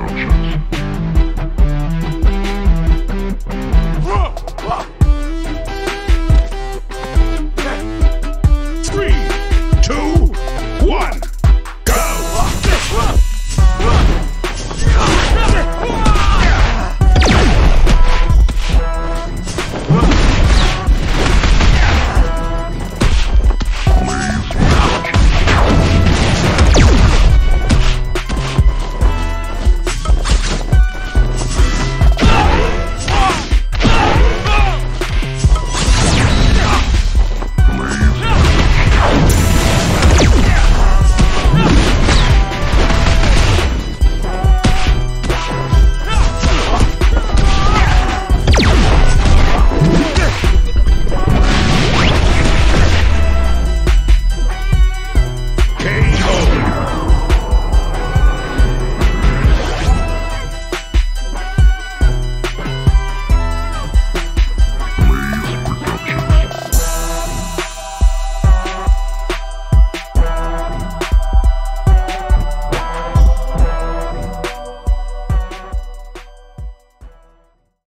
Productions.